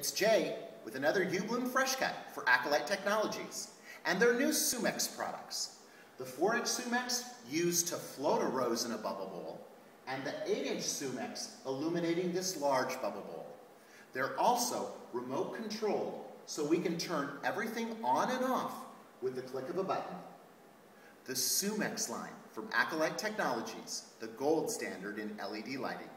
It's Jay with another UBloom Fresh Cut for Acolyte Technologies and their new SUMIX products. The 4-inch SUMIX used to float a rose in a bubble bowl and the 8-inch SUMIX illuminating this large bubble bowl. They're also remote controlled so we can turn everything on and off with the click of a button. The SUMIX line from Acolyte Technologies, the gold standard in LED lighting.